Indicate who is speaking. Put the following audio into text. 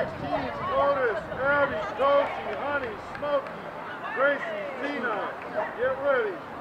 Speaker 1: Honey, Get ready.